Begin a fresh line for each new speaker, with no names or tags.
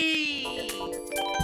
Tea.